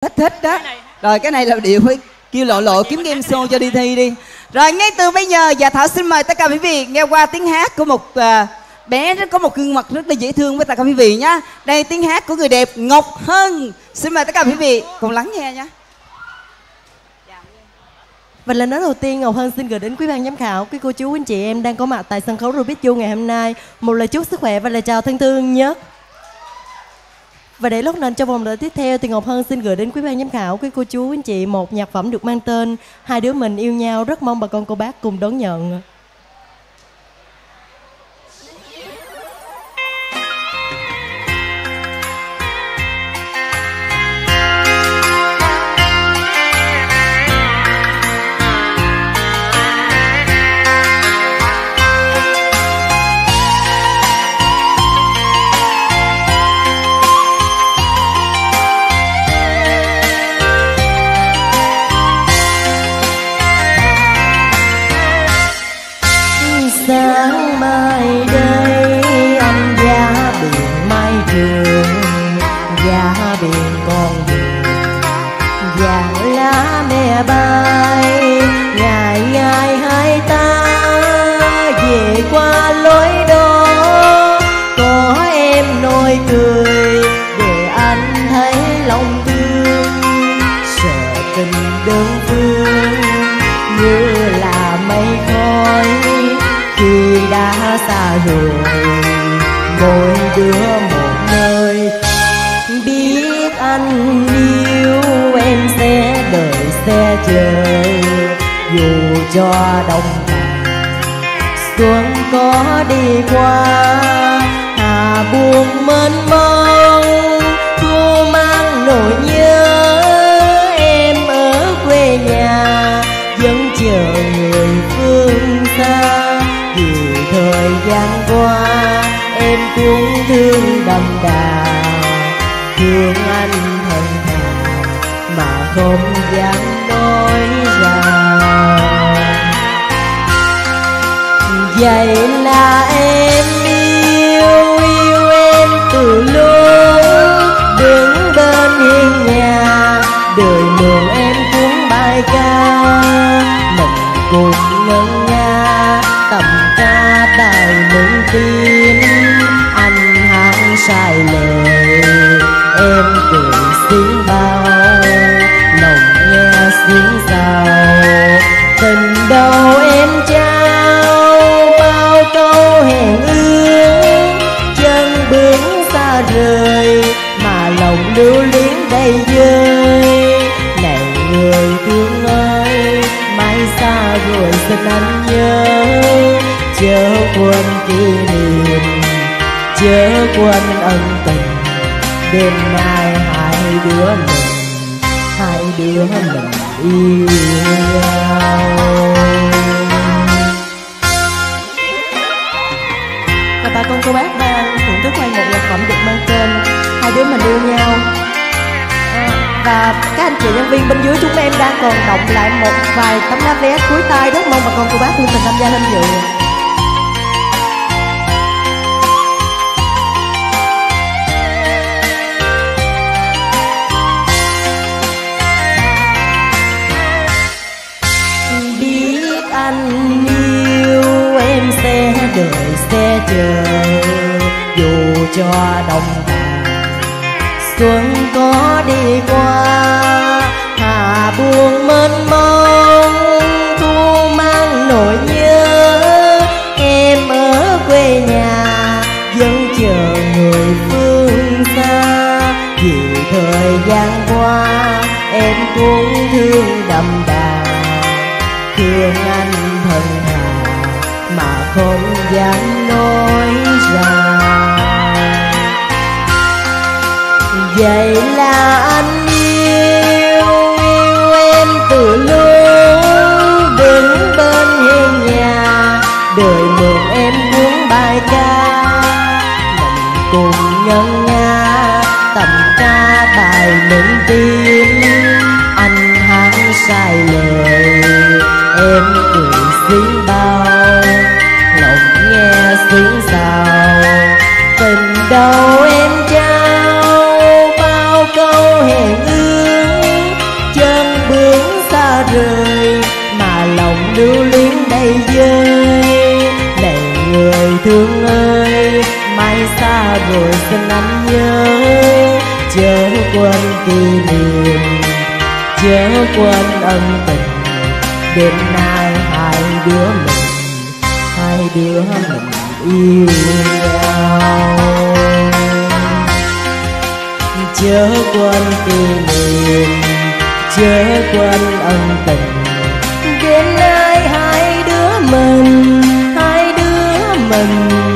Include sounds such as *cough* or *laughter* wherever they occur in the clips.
thích thích đó. Rồi cái này là điệu phải kêu lộ lộ kiếm game show cho đi thi đi. Rồi ngay từ bây giờ dạ thảo xin mời tất cả quý vị nghe qua tiếng hát của một à, bé rất có một gương mặt rất là dễ thương với tất cả quý vị nhá. Đây tiếng hát của người đẹp ngọc hân. Xin mời tất cả quý vị cùng lắng nghe nhé Và lần nói đầu tiên Ngọc Hân xin gửi đến quý ban giám khảo, quý cô chú, quý anh chị em đang có mặt tại sân khấu Rubik Du ngày hôm nay. Một lời chúc sức khỏe và lời chào thân thương nhất. Và để lót nền cho vòng đời tiếp theo thì Ngọc Hân xin gửi đến quý ban giám khảo, quý cô chú, quý anh chị một nhạc phẩm được mang tên Hai đứa mình yêu nhau rất mong bà con cô bác cùng đón nhận. Bay ngày ngày hai ta, về qua lối đó. Có em nôi cười, để anh thấy lòng thương, sợ tình đơn phương, như là mây khói. Khi đã xa rồi, mỗi đứa xe sẽ chờ dù cho đông đầy xuân có đi qua, hà buồn mến mông, thu mang nỗi nhớ. Em ở quê nhà, vẫn chờ người phương xa. Vì thời gian qua, em cũng thương đậm đà, thương anh không dám nói ra vậy là em yêu yêu em từ lúc đứng bên hiên nhà. Đời mường em cuốn bài ca, mình cùng ngân nga. Tầm ca đài mừng tin anh hát sai lời quên kỷ niệm chớ quên ân tình. Đêm nay hai đứa mình, hai đứa mình yêu nhau. Và bà con cô bác đang thưởng thức quay một nhạc phẩm được mang tên hai đứa mình yêu nhau. À, và các anh chị nhân viên bên dưới chúng em đang còn động lại một vài tấm lá vé cuối tay rất mong bà con cô bác luôn tình tham gia tham dự. Yêu em sẽ đợi sẽ chờ, dù cho đông tàn xuân có đi qua hà buồn mênh mông thu mang nỗi nhớ. Em ở quê nhà vẫn chờ người phương xa, vì thời gian qua em cũng thương đậm đà thương anh thân thà mà không dám nói ra. Vậy là anh yêu yêu em từ lúc đứng bên hiên nhà. Đời mường em cuốn bài ca, mình cùng ngân nga. Tầm ca bài mình tin anh hát sai lời. Thương ơi mai xa rồi xin anh nhớ. Chớ quên kỷ niệm chớ quên ân tình. Đêm nay hai đứa mình, hai đứa mình yêu nhau. Chớ quên kỷ niệm chớ quên ân tình. Đêm nay hai đứa mình đứa mình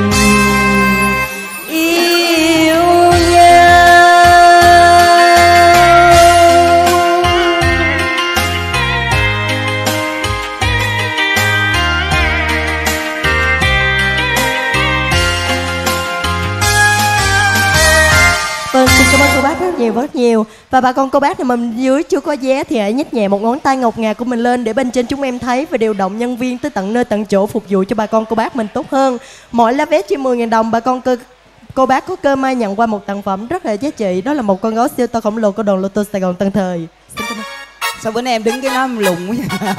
rất nhiều. Và bà con cô bác nào mà dưới chưa có vé Thì hãy nhích nhẹ một ngón tay ngọc ngà của mình lên Để bên trên chúng em thấy và điều động nhân viên Tới tận nơi, tận chỗ phục vụ cho bà con cô bác mình tốt hơn. Mỗi lá vé chỉ 10.000 đồng, Bà con cơ, cô bác có cơ may nhận qua một tặng phẩm rất là giá trị. Đó là một con gấu siêu to khổng lồ của đoàn Lô tô Sài Gòn Tân Thời. Sao bữa nay em đứng cái nó lùng quá vậy?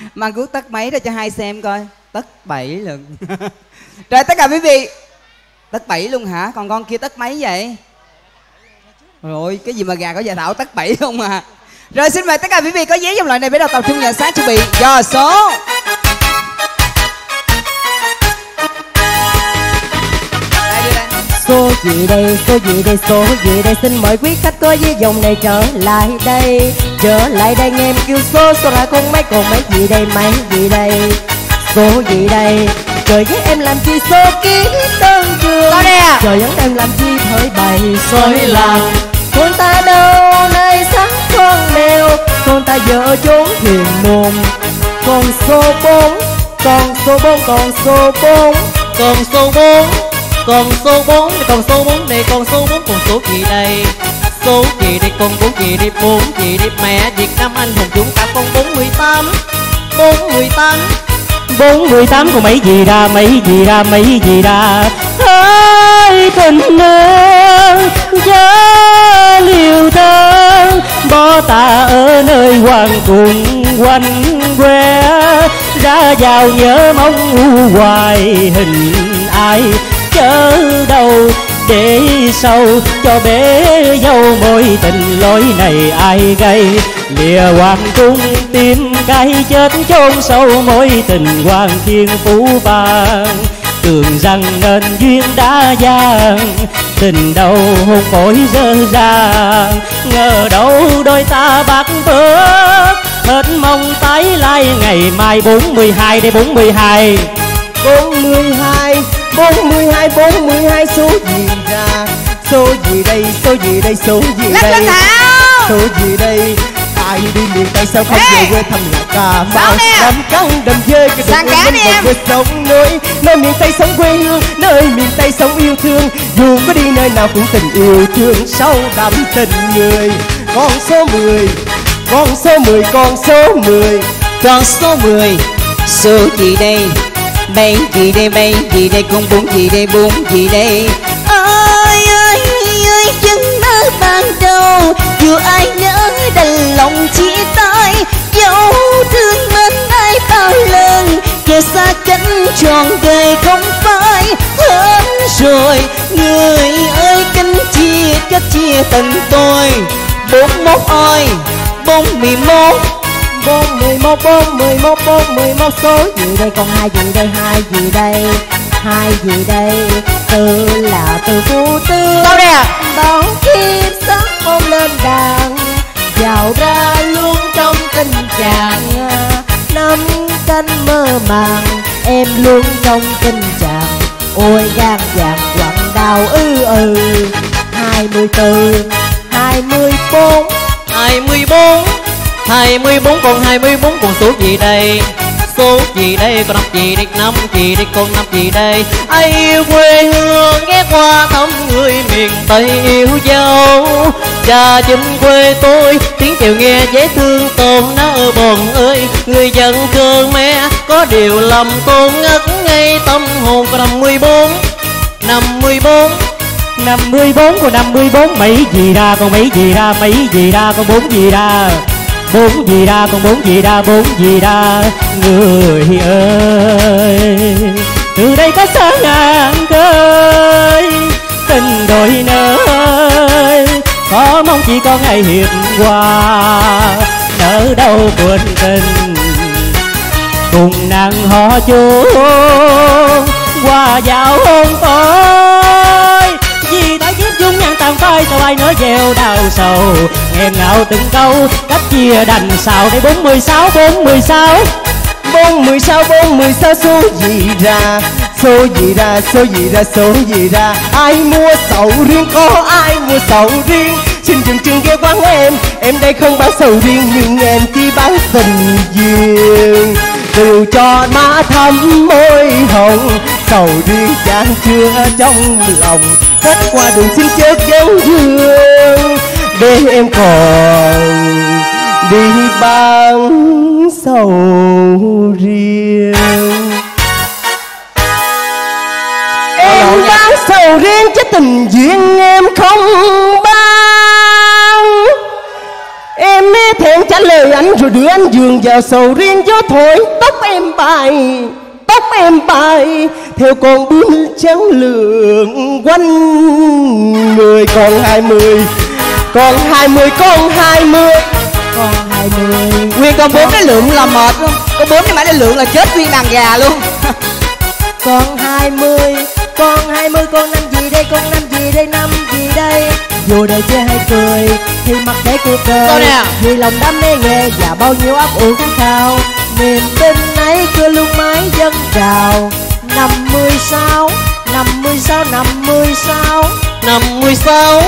*laughs* mang cuốc tắt máy ra cho hai xem coi. Tất bảy lần. *laughs* Rồi tất cả quý vị tất bảy luôn hả? Còn con kia tất mấy vậy? Rồi cái gì mà gà có già thảo tất bảy không à? Rồi xin mời tất cả quý vị có giấy dòng loại này bắt đầu tập trung nhận xác chuẩn bị. Do số. Số gì đây, số gì đây, số gì đây? Xin mời quý khách có với dòng này trở lại đây. Trở lại đây nghe em kêu số Số là con mấy còn mấy gì đây, mấy gì đây? Số gì đây? Trời với em làm chi số ký đơn trường à? Trời dẫn em làm chi thời bày soi làng con ta đâu nay sáng con mèo Con ta vợ trốn thuyền mồm. Con số bốn Con số bốn, con số bốn. Con số bốn Con số bốn Con số bốn này Con số bốn Con số gì đây. Số gì đây Con bốn gì đây bốn gì đây Mẹ Việt Nam anh hùng chúng ta Con 48 48 bốn mươi tám bốn mươi tám của mấy gì ra, mấy gì ra, mấy gì ra. Ơi tình ơi giá liều thơ bỏ ta ở nơi hoàng cùng quanh que ra vào nhớ mong u hoài hình ai, chớ đâu để sâu cho bé dâu mối tình lối này ai gây. Lìa hoàng cung tim cái chết chôn sâu mối tình hoàng thiên phú vàng. Tưởng rằng nên duyên đã giang tình đầu hôn phổi dơ dàng. Ngờ đâu đôi ta bạc bước, hết mong tái lai ngày mai bốn mươi hai đây bốn mươi hai. Bốn mươi hai bốn mươi hai bốn mươi hai số gì ra? Số gì đây số gì đây số gì lắc đây? số gì đây? Ai đi miền tây sao không Ê! về quê thăm là cà mau làm căng đầm dơi cái Sang cá đi em. quê sông núi. Nơi miền tây sống quê hương nơi miền tây sống yêu thương. Dù có đi nơi nào cũng tình yêu thương. Sâu đậm tình người con số 10 con số 10 con số 10 Con số 10 Số gì đây Mấy gì đây, mấy gì đây Con bốn gì đây bốn gì đây. Ơi ơi ơi chân nỡ ban đầu, dù ai nhớ đành lòng chia tay dẫu thương mến ai bao lần, kẻ xa cánh tròn đời không phải hết rồi, người ơi, cánh chia cách chia tình tôi. Bốn mốt ơi bốn mười một bốn mười một bốn mười một bốn mười một số. Gì đây còn hai gì đây hai gì đây hai gì đây? Từ là từ phụ tư. Đâu đây à? bao kiếp sắc ôm lên đàn vào ra luôn trong tình trạng. Năm canh mơ màng em luôn trong tình trạng. Ôi gan vàng quặn đau ư ừ. Hai mươi tư hai mươi bốn 24 24 con 24 con số gì đây? Số gì đây? Con năm gì đây? Năm gì đây? Con năm gì đây? Ai yêu quê hương ghé qua thăm người miền Tây yêu dấu? Cha chính quê tôi, tiếng chiều nghe dễ thương tôn nở bồn ơi. Người dân cơn mẹ, có điều lầm tôn ngất ngay tâm hồn. Con năm 14 54 54 con 54 mấy gì ra, con mấy gì ra, mấy gì ra, con bốn gì ra? Bốn gì ra, con bốn gì ra, bốn gì ra, người ơi. Từ đây có xa ngàn khơi, tình đôi nơi. Có mong chỉ có ngày hiệp hòa, nỡ đâu quên tình. Cùng nàng họ chú qua dạo hôn tôi kiếp dung sao ai nỡ gieo đau sầu. Nghẹn ngào từng câu, cách chia đành sao đây bốn mươi sáu, bốn mươi sáu. Bốn mươi sáu, bốn mươi sáu, số gì ra? Số gì ra, số gì ra, số gì ra? Ai mua sầu riêng? Có ai mua sầu riêng? Xin chừng chừng ghé quán em. Em đây không bán sầu riêng, nhưng em chỉ bán tình duyên. Từ cho má thắm môi hồng, sầu riêng chán chưa trong lòng khách qua đường xin chớ dấu dương để em còn đi bán sầu riêng. Em bán sầu riêng chứ tình duyên em không bán em mê thẹn trả lời anh rồi đưa anh giường vào sầu riêng gió thổi tóc em bay tóc em bay theo con bướm trắng lượn quanh người còn hai mươi còn hai mươi con hai mươi. Còn hai mươi. Nguyên con bốn cái lượng là mệt luôn. Con bốn cái mã cái lượng là chết nguyên đàn gà luôn. *laughs* Con hai mươi Con hai mươi con năm gì đây Con năm gì đây năm gì đây? Dù đời chưa hay cười Thì mặc để cuộc đời. Vì lòng đam mê nghề Và bao nhiêu ấp ủ khát khao Niềm tin ấy cứ luôn mãi dâng trào Năm mươi sáu Năm mươi sáu Năm mươi sáu. năm mươi sáu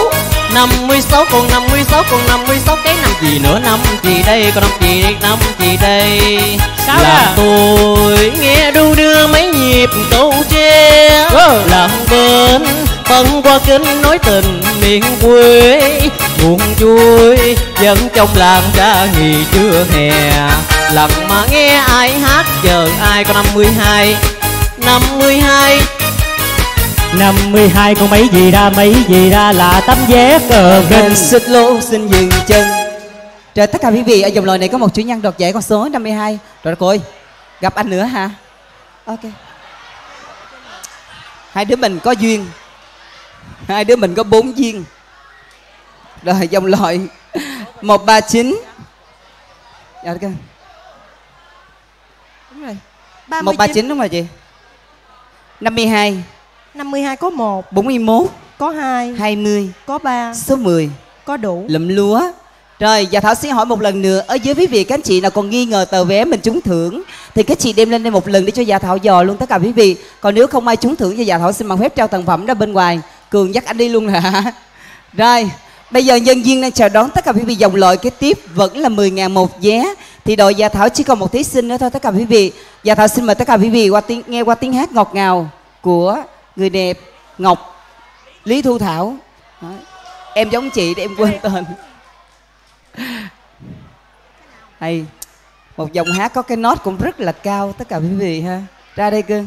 năm mươi sáu còn năm mươi sáu còn năm mươi sáu cái năm gì nữa? Năm gì đây? Còn năm gì đây? Năm gì đây? Sao làm à? tôi nghe đu đưa mấy nhịp câu tre làm bên băng qua kính nói tình miền quê. Buồn chuối dân trong làng ra nghỉ chưa hè. Lặng mà nghe ai hát chờ ai có năm mươi hai năm mươi hai. Năm mươi hai con mấy gì ra mấy gì ra là tấm vé cờ Mình xích lô xin dừng chân. Rồi tất cả quý vị ở dòng lời này có một chủ nhân đoạt giải con số 52 Rồi cô ơi Gặp anh nữa hả Ok. Hai đứa mình có duyên Hai đứa mình có bốn duyên. Rồi dòng lời 139 Dạ được Đúng rồi 139 đúng rồi chị 52 52 có 1 41 Có 2 20 Có 3 Số 10 Có đủ. Lụm lúa. Rồi và thảo xin hỏi một lần nữa ở dưới quý vị các anh chị nào còn nghi ngờ tờ vé mình trúng thưởng thì các chị đem lên đây một lần để cho dạ thảo dò luôn tất cả quý vị. Còn nếu không ai trúng thưởng thì dạ thảo xin bằng phép trao tặng phẩm ra bên ngoài. Cường dắt anh đi luôn hả? *laughs* Rồi bây giờ nhân viên đang chào đón tất cả quý vị dòng loại kế tiếp vẫn là 10.000 một vé thì đội dạ thảo chỉ còn một thí sinh nữa thôi, tất cả quý vị. Dạ thảo xin mời tất cả quý vị qua tiếng, nghe qua tiếng hát ngọt ngào của người đẹp ngọc lý thu thảo. Đó. em giống chị để em quên tên. Hay. Một dòng hát có cái nốt cũng rất là cao, tất cả quý vị ha. Ra đây cưng